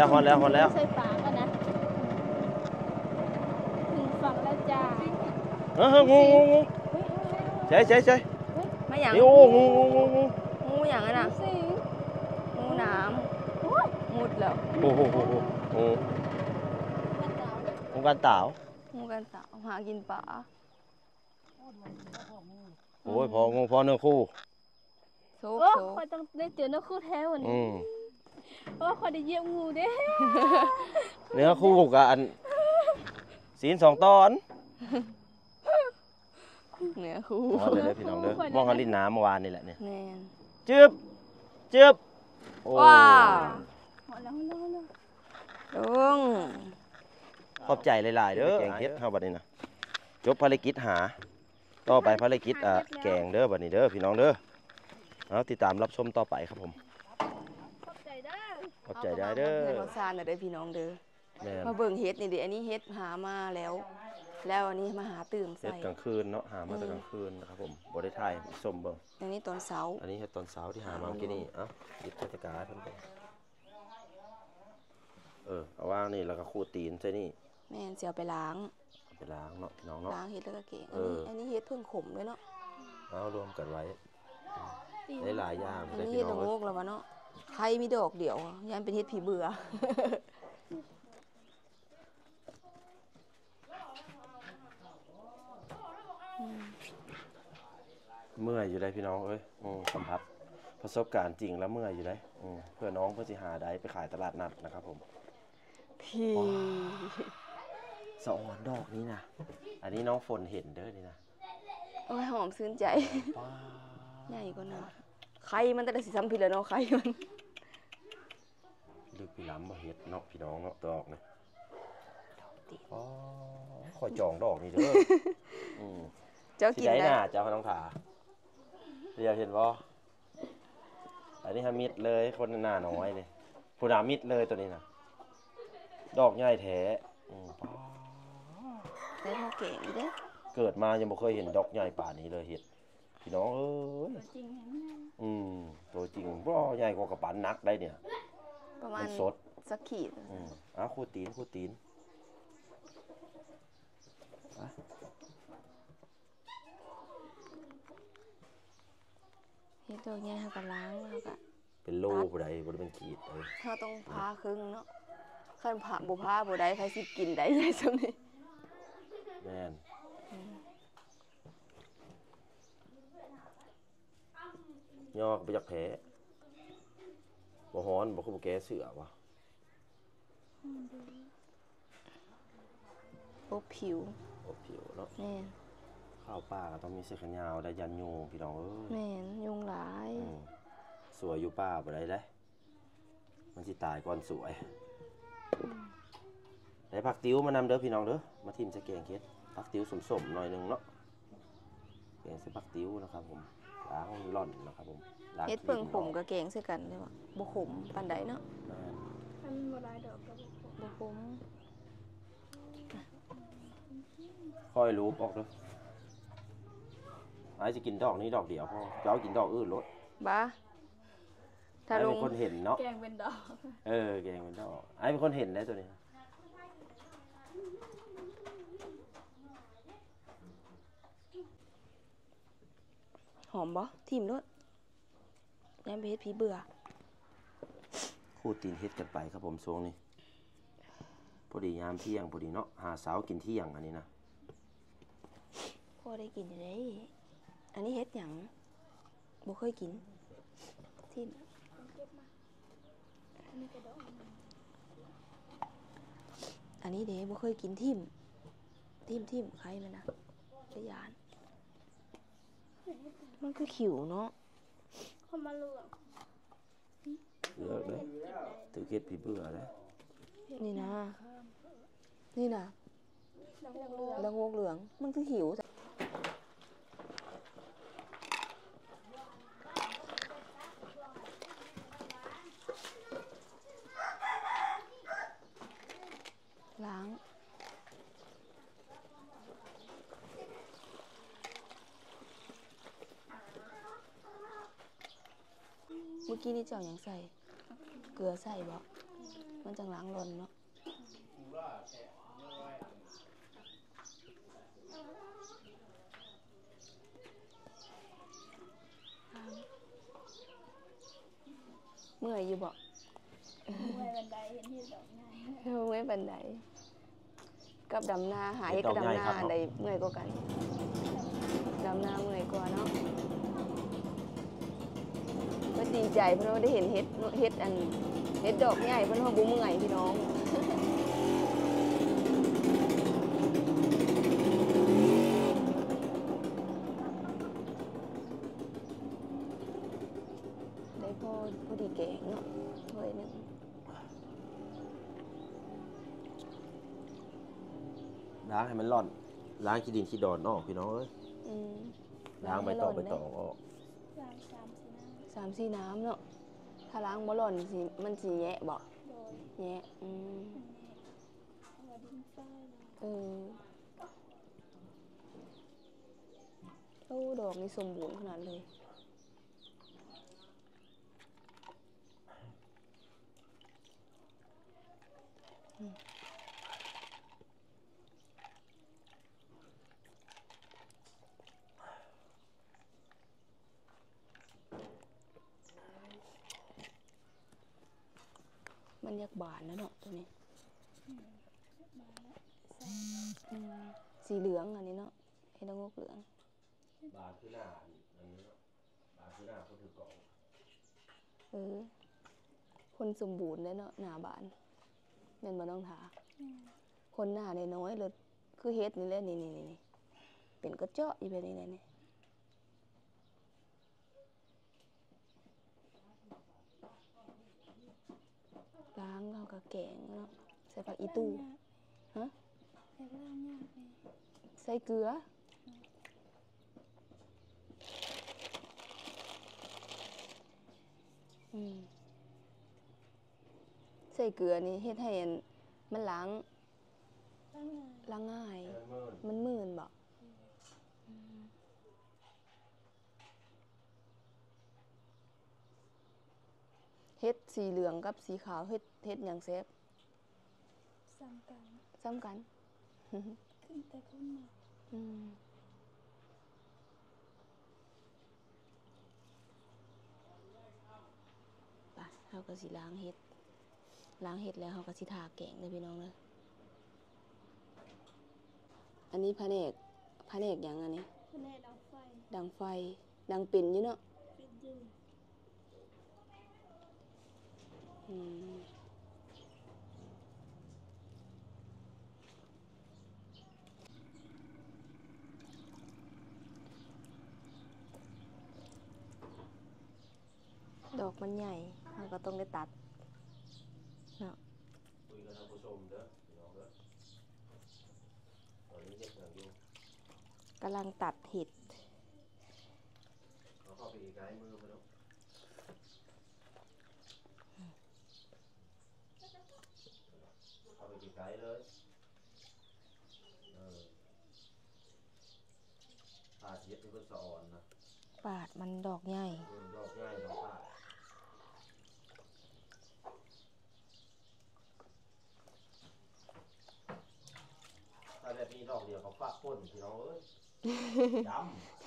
แล้วฮอดแล้วฮอดแล้ว ใส่ปากกันนะถึงฝั่งแล้วจ้าเฮ้ยเฮ้ยงูงูงูใช่ใช่ใช่ไม่หยังนี่โอ้งูงูงูงูงูหยังอะน่ะสิงงูน้ำมุดแล้วโอ้โหโอ้โหโอ้โหงูกันเต่างูกันสาวหากินปลาโอ้ยพองูพอเนื้อคู่โซกโอ้โซกคอยต้องได้เจอนักคู่แท้วันอืนี้มโอ้คอยได้เยี่ยมงูเด้เนื้อคู่กับอันศีลสองตอนเหนือคู่มองเลยเด้อพี่น้องเด้อมองเขาลิ้นน้ำเมื่อวานนี่แหละเนี่ยแน่นจึบจึบโอ้ว้าวหมดแล้วหมดแล้วหมดแล้วลุงขอบใจหลายๆเด้อแกงเฮ็ดเฮาบัดนี้นะจบภารกิจหา ต่อไปภารกิจอะแกงเด้อบัดนี้เด้อพี่น้องเด้อเอาติดตามรับชมต่อไปครับผมขอบใจเด้อ ขอบใจได้เด้อเพื่อนเราซานน่ะเด้อพี่น้องเด้อแม่นมาเบิ่งเฮ็ดนี่ดิอันนี้เฮ็ดหามาแล้ว แล้วอันนี้มาหาตื่มเฮ็ใส่ดกลางคืนเนาะหามาแต่กลางคืนนะครับผมบ่ได้ถ่ายชมเบิ่งอันนี้ตอนเช้า อันนี้เฮ็ดตอนเช้าที่หามาเมื่อกี้นี่เอ้าหยิบเทศกาลเพิ่นไปเออเอาวางนี่แล้วก็ขูดตีนใส่นี่แม่นเสียไปล้าง เอาไปล้างเนาะพี่น้องเนาะ ล้างเฮ็ดแล้วก็เก่งเออันอนี้อันนี้เฮ็ดเพิ่งขมด้วยเนาะเอารวมกันไว้ตีได้หลายอย่างอันได้นี้พี่เฮ็ดน้ละองโงเอ้ยกแล้ววะเนาะ ใครมีดอกเดียวอะยันเป็นเฮ็ดผีเบื่อเมื่อยอยู่ได้พี่น้องเอ้ยอืมสัมผัสประสบการณ์จริงแล้วเมื่อยอยู่ได้อืมเพื่อน้องเพื่อสิหาได้ไปขายตลาดนัดนะครับผมพี่สะออนดอกนี้นะ อันนี้น้องฝนเห็นเด้อนี่นะโอ้ยหอมซื่นใจว้าใหญ่กว่าน่ะไข่มันแต่ละสิซ้ำผิดแล้วเนาะไข่มัน ลึกพี่ล้ำบ่เฮ็ดเนาะพี่น้องเนาะดอกนี่อ๋อคอยจองดอกนี่เด้ออืมเจ้าสิกินได้ได้หน้าเจ้าน้องขาเรียวเห็นบ่อันนี้ฮามิดเลยคนหน้าน้อยเลยผู้หนามิดเลยตัวนี้นะดอกใหญ่แท้อืมได้มาเก่งอีกเด้อเกิดมายังบ่เคยเห็นดอกใหญ่ป่านนี้เลยเห็ดพี่น้องเอ้ยจริงเห็นไหมอืมตัวจริงบ่ใหญ่กว่ากระปันนักได้เนี่ย ประมามัณนสดสักขีดอืมอ้าวคู่ตีนคู่ตีนเฮ็ดดอกใหญ่เฮาก็ล้างเฮาก็เป็นโลผู้ใดบ่ได้เป็นขีดเอ้ยเฮาต้องพาครึ่งเนาะคันพาบ่พาบ่ได้ใครสิกินได้ใหญ่ซำนี้แม่นยอกไปจากแผล บ่ฮ้อนบ่คือบ่แก้เสือวะอบผิวอบผิวเนาะแม่นข้าวป้าก็ต้องมีเสื้อแขนยาวได้ยันยูงพี่น้องเอ้ยแม่นยุงหลายอืมสวยอยู่ป้าบ่ได้เด้มันสิตายก่อนสวยได้ผักติ้วมานำเด้อพี่น้องเด้อมาทิมจะแกงเฮ็ดผักติ้วสมๆหน่อยหนึงเนาะแกงใส่ผักติ้วนะครับผมล้างร่อนนะครับผม ล้างเฮ็ดเพิ่งผมกับแกงใส่กันได้บ่บ่ขมปานใดเนาะแม่นถ้ามันบ่ได้ดอกก็บ่พอบ่ขมค่อยรู้ออกเด้อไอ้จะกินดอกนี้ดอกเดียวพอจะเอากินดอกอื่นรถบ้าถ้าไอ้ลเป็งนคนเห็นเนาะ แกงเป็นดอกเออแกงเป็นดอกไอ้เป็นคนเห็นได้ตัวนี้ หอมบ่ทิ่มร สยามไปเฮ็ดผีเบื่อ คู่ตีนเฮ็ดกันไปครับผมช่วงนี้พอดียามเที่ยงพอดีเนาะหาสาวกินเที่ยงอันนี้นะพอได้กินอยู่เด้อันนี้เฮ็ดหยังบ่เคยกินทิ่มอันนี้เด้บ่เคยกินทิ่มทิ่มทิ่มใครมันนะได้ยาน มันคือขิวเนาะ เขามาลวกเลือกเลยถือเฮ็ดพี่เบื่อเลยนี่นะ นี่นะน้ำเหลืองแล้วงกเหลือง มันคือหิวจ้ะล้าง มื่อกี้นี่เจ้าหยังใส่ เกลือใส่บ่มันจังล้างรนเนาะเมื่อยอยู่บ่เมื่อยบันไดเห็นที่ดอกไม้เมื่อยบันไดกับดำนาหาเฮ็ดกับดำนาอันใดเมื่อยกว่ากัน ดำนาเมื่อยกว่าเนาะ ก็ดีใจเพราะว่าได้เห็นเฮ็ดเฮ็ดอันเฮ็ดดอกใหญ่เพราะว่าบ่เมื่อยพี่น้อง ได้พอพอดีแกงเนาะถ้วยหนึงล้างให้มันร่อน ล้างขี้ดินขี้ดอนออกพี่น้องเอ้ยอืมล้างใบตองใบตองออกสามสาม สี่ห้าสามสี่น้ำเนาะถ้าล้างบ่หล่อนสิมันสิแยะบ่โดยแยะอืมเอาดินทรายนะเออโอ้ดอกนี่สมบูรณ์ขนาดเลยมั นอยากบานแล้วเนาะตัวนี้อืมสีเหลืองอันนี้เนาะเห็ดละโงกเหลือง บานคือหน้าอันนี้เนาะบานคือหน้าคนถือกล่องเออ คนสมบูรณ์เลยเนาะหน้าบานเม่นบ่ต้องถาคนหน้าน้อยๆเลยคือเฮ็ดนี่แหละนี่นี่นี่นี่เป็นกระเจาะอยู่แบบนี้แหละนี่ ล้างแล้วก็แกงเนาะใส่ผักอีตู้ฮะแต่ก็ล่างยากเลยใส่เกลืออืมใส่เกลือนี่เฮ็ดให้อันมันล้างล่างงานล้างง่ายเออเมื่อมันมื่นบ่ เฮ็ดสีเหลืองกับสีขาวเฮ็ดเฮ็ดหยังแซ่บซ้ำกันซ้ำกันขึ้นแต่คนมาอืมไปเฮาก็สิล้างเฮ็ดล้างเฮ็ดแล้วเฮาก็สิทาแกงเด้อพี่น้องเด้ออันนี้แผนกแผนกหยังอันนี้คะแนนเอาไฟ ดังไฟ ดังปิ่นอยู่เนาะเป็นยืนอืม ดอกมันใหญ่เราก็ต้องได้ตัดเนาะคุยกับท่านผู้ชมเด้อพี่น้องเด้อตอนนี้เฮ็ดหยังอยู่กำลังตัดเห็ดเอาเข้าไปอีกไกลมือไปแล้วเข้า ไปอีกไกลเลยเออผ่าเย็ดนี่เพิ่นสะอ่อนนะปาดมันดอกใหญ่เออดอกง่ายดอกผ่าถ้าแบบนี้ดอกเดียวเขาฝากก้นพี่น้องเอ้ยจ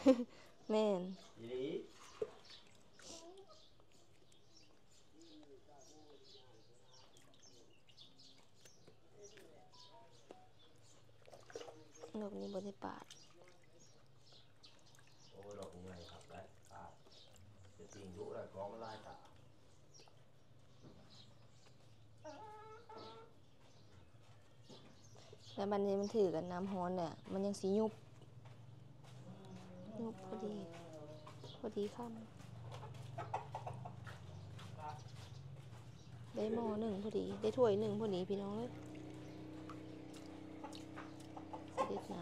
ำแม่น อีหลี ดอกนี้บ่ได้ปาดโอ้ยดอกใหญ่ครับได้อ่าจะจริงยุแล้วกองมันลายตาแล้วบันนี้มันถือกันน้ำฮ้อนเนี่ยมันยังสียุบยุบพอดีพอดีค่ำได้หม้อหนึ่งพอดี ได้ถ้วยหนึ่งพอดีพี่น้องเลยเส ด็จน้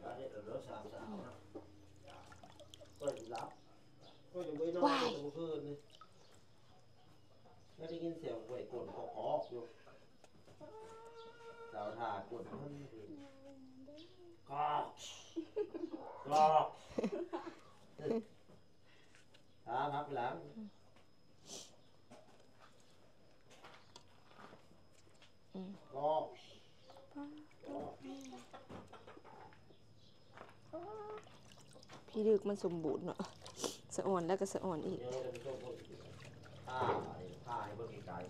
แล้วเนี่ยเดี๋ยวเราสามสาวนะก็อยู่รับก็อยู่ไว้นอนตั้งแต่เมื่อคืนนี่แล้วได้ยินเสียงไหวกดกอกอกอยู่สาวถาดกดมันกอกกอก ถาพักหลังอืมกอกกอกำพี่ดึกมันสมบูรณ์เนาะสะอ่อนแล้วก็สะอ่อนอีกเดี๋ยวเราจะไปชมพวกผ้าอะไรผ้าให้เบิ่งไกลๆ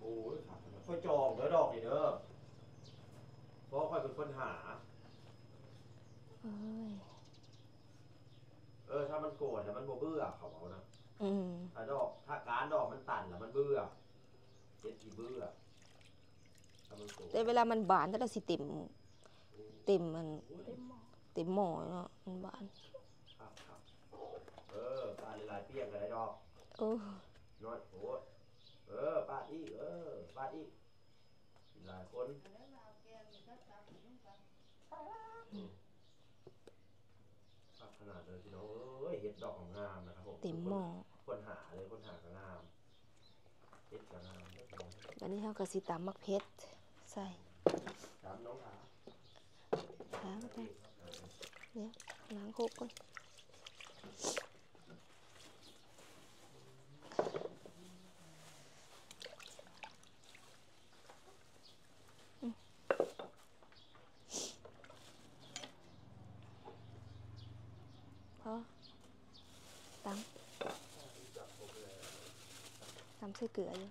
โอ้ยครับค่อยจองเด้อดอกนี่เด้อเพราะค่อยเป็นคนหา เอ้ยเออถ้ามันโกรธแต่มันบ่เบื่อเขาเอานะอืมถ้าดอกถ้าการดอกมันตันแล้วมันเบื่อเจ็ดทีเบื่อถ้ามันโกรธแต่เวลามันบานแต่ละสิเต็มเต็มมันเต็มหม้อเต็มหม้อเนาะมันบานครับครับเออปาดหลายๆเปียกเลยดอกโอ้น้อยโอ้ยเออปาดอีกเออปาดอีกหลายคนครับ ขนาดเลยพี่น้องเอ้ยเห็ดดอกงามนะครับผมเต็มหม้อ คนหาเลยคนหาก็งามเห็ดก็งามเด้อพี่น้องวันนี้เราก็สิตำมักเพชรใส่ถามน้องหาล้างไปเดี๋ยวล้างโคกก่อนอืมพอตำ ตำใส่เกลืออยู่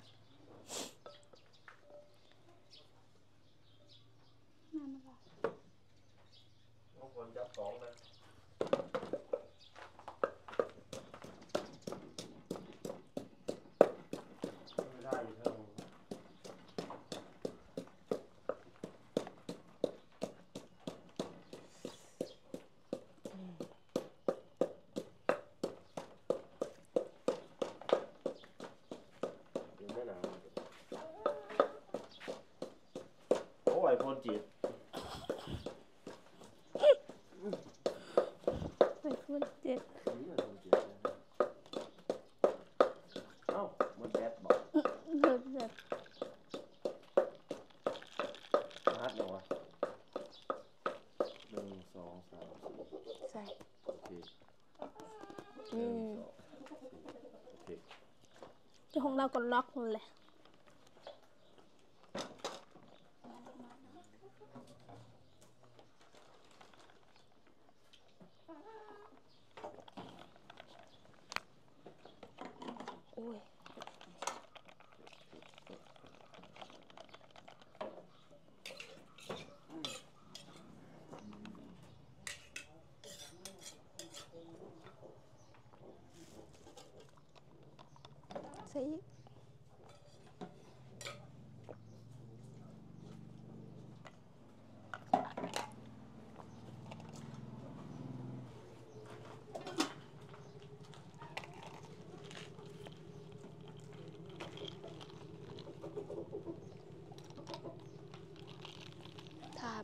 น้ำอะไรน้องคนจับของนะไม่ได้อยู่เท่า ยังไม่หนาวโอ้ยพ่นจีด ไปขึ้นเจ็ด นี่มันพ่นจีดเอ้ามันแดดบอก เดินแบบ ใส่ โอเค อืม โอเค เราก็ล็อกมันเลย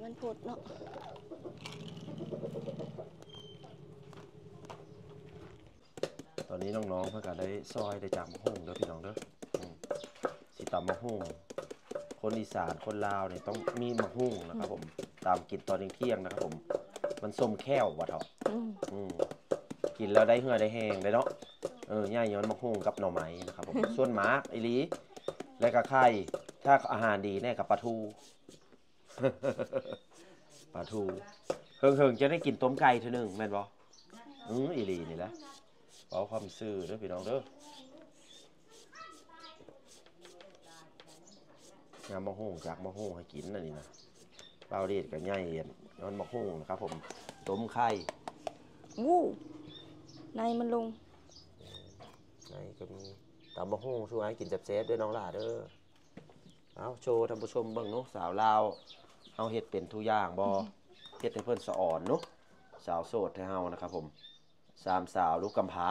มันปวดเนาะตอนนี้น้องๆเพื่อก็ได้ซอยได้จำมะฮุ่งเด้อพี่น้องเด้ออืมสิตำมะฮุ่งคนอีสานคนลาวเนี่ยต้องมีมะฮุ่งนะครับผมตามกินตอนเที่ยงๆนะครับผม มันส้มแค้ววะเถอะอืมอืมกินแล้วได้เหือได้แห้งได้เนาะเออย่ายย้อนมะฮุ่งกับหน่อไม้นะครับผมส่วนหมาไอหลีและก็ไข่ถ้าอาหารดีแน่กับปลาทู ปลาทูเฮิงๆจะได้กินต้มไก่เท่านึงแม่นบ่อืออีหลีนี่แหละเอาความซื่อเด้อพี่น้องเด้องามมะฮุ่งจากมะฮุ่งให้กินอันนี้นะเปล่าเด็ดกับย่ายเย็นย้อนมะฮุ่งนะครับผมต้มไข่วู้ในมันลงในก็มีตำมะฮุ่งช่วยกินแซ่บๆด้วยน้องหล่าเด้อเอาโชว์ท่านผู้ชมเบิ่งเนาะสาวลาว เฮาเฮ็ดเป็นทุกอย่างบ่เฮ็ดให้เพิ่นสะอ่อนเนาะสาวโสดให้เฮานะครับผมสามสาวลูกกำพร้า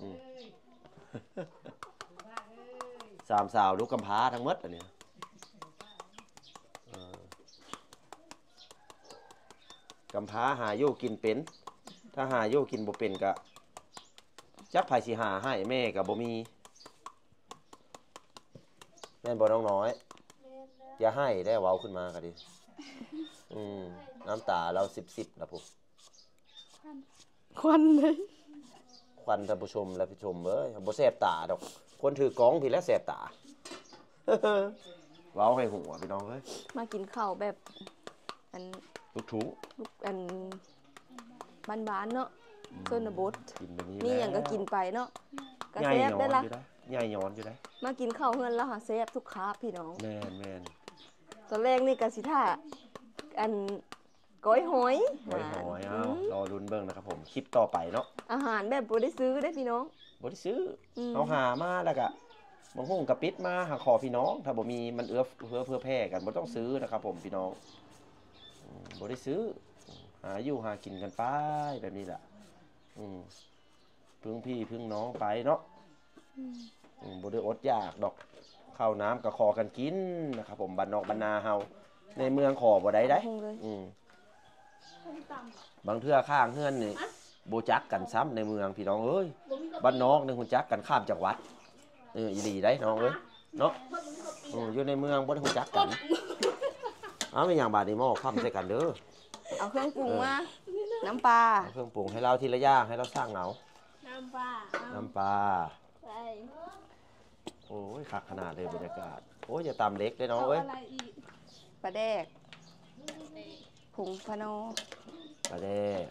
อืมสามสาวลูกกำพร้าทั้งหมดอันเนี้ยเออกำพร้าหาอยู่กินเป็น ถ้าหาอยู่กินบ่เป็นก็จักไผสิหาให้แม่ก็บ่มีแม่นบ่น้องน้อย อย่าให้ได้เว้าขึ้นมาก็ดิอืมน้ำตาเรา10ๆนะผมควันเลยควันท่านผู้ชมและผู้ชมเอ้ยบ่แสบตาดอก คนถือกล้องพี่แล้วแสบตา เว้าให้หัวพี่น้องเอ้ยมากินข้าวแบบ อันลูกถุงลูกอันบ้านๆเนาะชนบทกินแบบนี้มีหยังก็กินไปเนาะก็ใหญ่แซ่บย้อได้นละอยู่ได้ใหญ่ย้อนอยู่ได้มากินข้าวเฮือนแล้วหาแซ่บทุกคาบพี่น้องแม่นแม่น ตอนแรกนี่ก็สิท่าอันก้อยหอยหอยหอยอืเอ้าวมรอลุ้นเบิ่งนะครับผม คลิปต่อไปเนาะ อาหารแบบบ่ได้ซื้อได้พี่น้องบ่ได้ซื้ออมเอาหามาแล้วก็บางห้องกระปิดมาหาขอพี่น้อง ถ้าบ่มีมันเอื้อเพื่อเพื่อแพร่กันบ่ต้องซื้อนะครับ ผมพี่น้องอืมบ่ได้ซื้อ หาอยู่หากินกันไปแบบนี้แหละอืมพึ่งพี่พึ่งน้องไปเนาะอืมบ่ได้อดอยากดอก ข้าวน้ำก็ขอกันกินนะครับผมบ้านนอกบ้านนาเฮาในเมืองขอบ่ได้ได้คงเลย อืมบางเทื่อข้างเฮือนนี่โบจักกันซ้ำในเมืองพี่น้องเอ้ยบ้านนอกนี่หุ่นจักกันข้ามจังหวัดเอออีหลีได้น้องเอ้ยเนาะอืมอยู่ในเมืองบ่ได้หุ่นจักกันเอาเป็นอย่างบาดนี้หม้อค้ำใส่กันเด้อ เอาเครื่องปรุงมา น้ำปลา เอาเครื่องปรุงให้เราทีละอย่างให้เราสร้างเหนาน้ำปลาน้ำปลา ไป โอ้ยคักขนาดเลยบรรยากาศ โอ้ยอย่าตำเล็กเลยน้องเอาเอ้ยอะไรอีกปลาแดกผงพะโนปลาแดก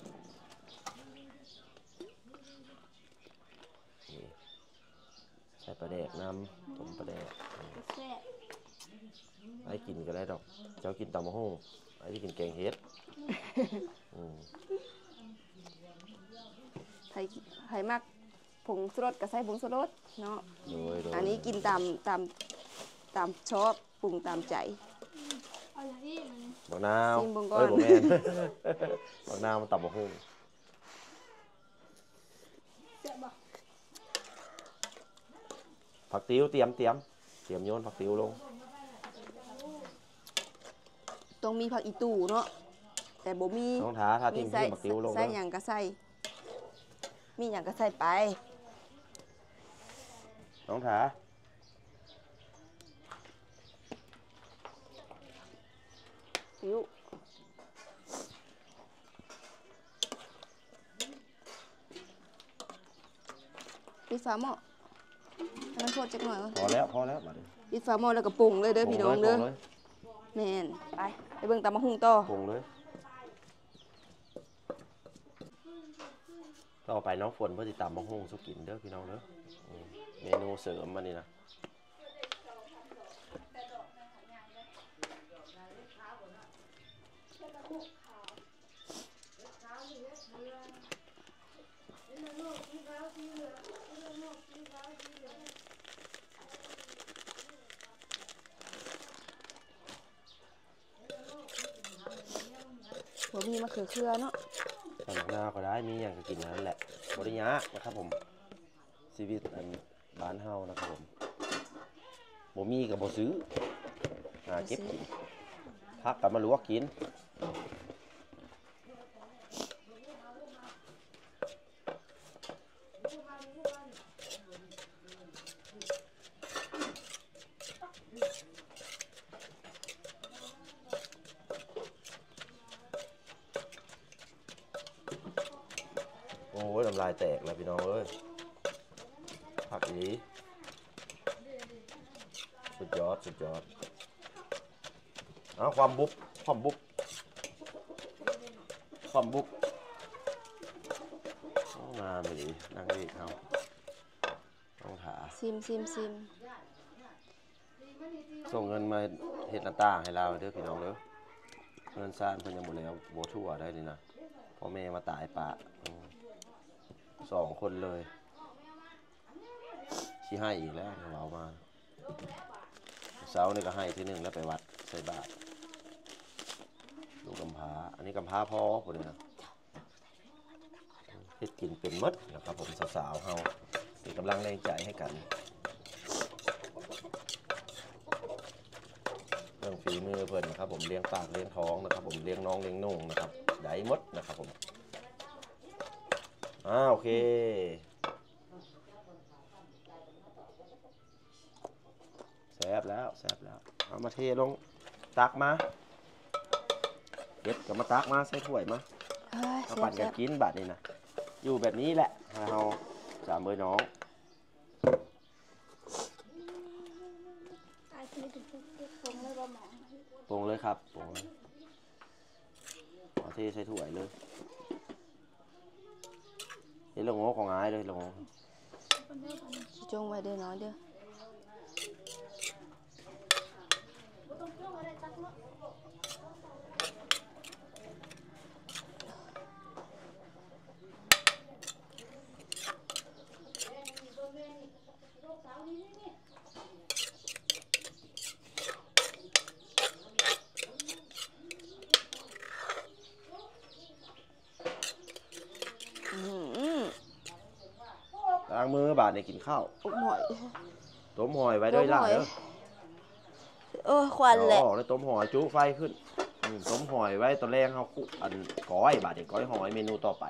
นี่ใส่ปลาแดกน้ำต้มปลาแดกแซ่บไอ้กินก็ได้ดอก เจ้ากินตำมะฮุ่งไอ้ที่กินแกงเฮ็ดอืมไผไผมัก ผงสรสก็ใส่ผงสรสเนาะโดยโดยอันนี้กินตามตามตามชอบปรุงตามใจเอาอย่างนี้มันบักนาวชิมเบิ่งก่อน เอ้ยบ่แม่น บักนาวมันตำมะฮุ่งแซ่บบ่ผักติ้วเตรียมเตรียมเตรียมโยนผักติ้วลง ต้องมีผักอีตู่เนาะแต่บ่มีน้องท้าถ้ามีทิ้งใส่เพิ่มผักติ้วลงใส่เด้อ หยังก็ใส่มีหยังก็ใส่ไป น้องถายิวปิดฝาหม้อให้มันทอดจักหน่อยพอแล้วพอแล้วมาดิปิดฝาหม้อแล้วก็ปรุงเลยเด้อพี่น้องเด้อแมนไปไปเบิ่งตามะฮุ่งต่อปรุงเลย ต่อไปน้องฝนเพื่อติดตามมะฮุ่งสุกินเด้อพี่น้องเด้อ เมนูเสริมมานี่นะบ่มีมะเขือเครือเนาะสำนักหน้าก็ได้มีอย่างก็กินนั่นแหละบริยากนะครับผมชีวิตอัน บ้านเฮานะครับผมบ่มีกับบ่ซื้อหาเก็บกินพักกับมาลวกกินโอ้ยน้ำลายแตกแล้วพี่น้องเอ้ยผัก นี้สุดยอด สุดยอดเอาความบุบความบุบความบุบโอ้งามไปดินั่งดีเขาต้องถาซิมซิมซิมส่งเงินมาเฮ็ดหน้าต่างให้เราเด้อพี่น้องเด้อเงินซ่านเพิ่นยังบ่แล้วบ่ทั่วได้นี่นะพ่อแม่มาตายปะอืมสองคนเลย สิให้อีกแล้วเรามาเสาร์นี่ก็ให้ทีหนึ่งแล้วไปวัดใส่บาตรลูกกำพร้าอันนี้กำพร้าพ่อพุ่นนี่นะเฮ็ดกินเป็นมดนะครับผมสาวๆเฮาเป็นกำลังแรงใจให้กันเรื่องฝีมือเพิ่นนะครับผมเลี้ยงปากเลี้ยงท้องนะครับ ผมเลี้ยงน้องเลี้ยงนุ่งนะครับได้มดนะครับผมอ่าโอเค ซบแล้วแซบแล้วเอามาเทลงตักมาเก็บกับมาตักมาใส่ถ้วยมาเอ้ยเอาแซ่ปั่บนกัแซ่นบกินบัดนี้นะอยู่แบบนี้แหละให้เราสามเบอร์น้องไอ้ที่ถึงจะคงเลยว่าหมอปรุงเลยครับปรุงเลยเอาเทใส่ถ้วยเลยเห็นลงโง่ของอายเลยลงโง่สิจงไว้เด้อน้อยเด้อ อื้อหือ ล้างมือบาดในกินข้าวอุกหอย ต้มหอยไว้ด้วยล่ะต้มหอย เด้อเออควันแหละอ๋อแล้วต้มหอยจุไฟขึ้นอืมต้มหอยไว้ตอนแรกเขาคุอันก้อยบาดเด็กก้อยหอยเมนูต่อไป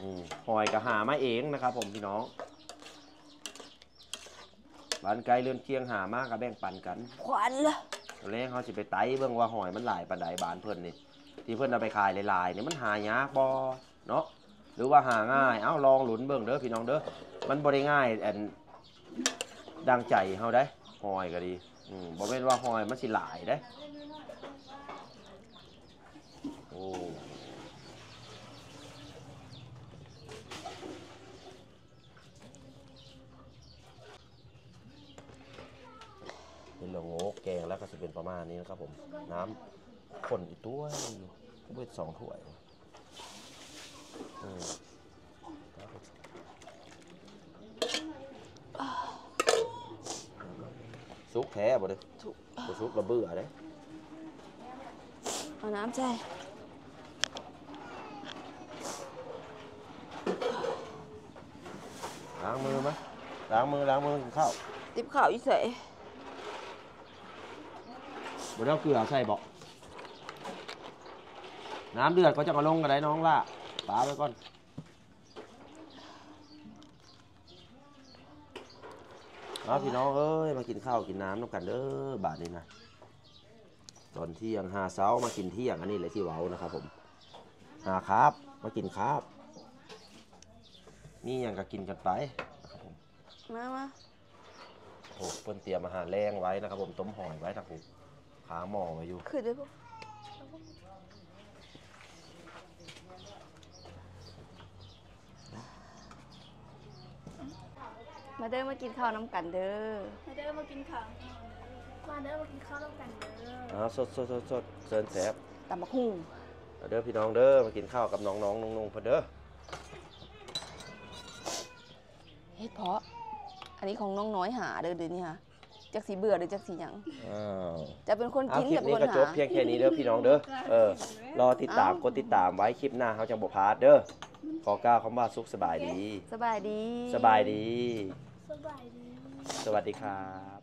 อืมหอยก็หามาเองนะครับผมพี่น้องบ้านไกลเรือนเคียงหามากก็แบ่งปันกัน ควันละตอนแรกเขาสิไปไต่เบิ่งว่าหอยมันหลายปานใดบ้านเพิ่นนี่ที่เพิ่นเอาไปขายหลายๆนี่มันหายากบ่เนาะหรือว่าหาง่ายเอ้าลองหลุนเบิ่งเด้อพี่น้องเด้อมันบ่ได้ง่ายอันดังใจเฮาได้หอยก็ดี อืมบ่แม่นว่าหอยมันสิหลายได้โอ้เป็นละโงกแกงแล้วก็จะเป็นประมาณนี้นะครับผม น้ำข้นอีกตัวก็เป็นสองถ้วยอืม ซุกแท้บ่เด้อบ่ซุกระเบื่อเด้เอาน้ำใส่ล้างมือไหมล้างมือล้างมือกินข้าวติบข้าวอีใส่บ่ได้เอาเกลือใส่บอกน้ำเดือดก็จะมาลงกันได้น้องล่ะปาไว้ก่อน เอาพี่น้องเอ้ยมากินข้าวกินน้ำน้ำกันเด้อบาทนี้นะตอนเที่ยงหาเช้ามากินเที่ยงอันนี้เลยที่เว้านะครับผมหาครับ มากินครับมีอย่างก็กินกันไปนะครับผมมามาโอ้เพิ่นเตรียมอาหารแรงไว้นะครับผมต้มหอยไว้ทางผมขาหม้อไว้อยู่คือได้พว มาเด้อมากินข้าวน้ำกันเด้อ มาเด้อมากินข้าวมาเด้อมากินข้าวร่วมกันเด้ออ้าวสดสดสดสดเซินแซ่บตำบักหุ่งเอาเด้อพี่น้องเด้อมากินข้าวกับน้องๆนุ่งๆเพิ่นเด้อเฮ็ดเพาะ อันนี้ของน้องน้อยหาเด้อเดี๋ยวนี้ค่ะจักสีเบื่อหรือจักสีหยังอ้าวจะเป็นคนเอากินคลิปกับนี้คนก็จหา บเพียงแค่นี้เด้อพี่น้องเด้อเออรอติดตามกดติดตามไว้คลิปหน้าเขาจังบ่พลาดเด้อขอกล่าวคำว่าสุขสบายดี สบายดี สบายดี สบายดี สวัสดีครับ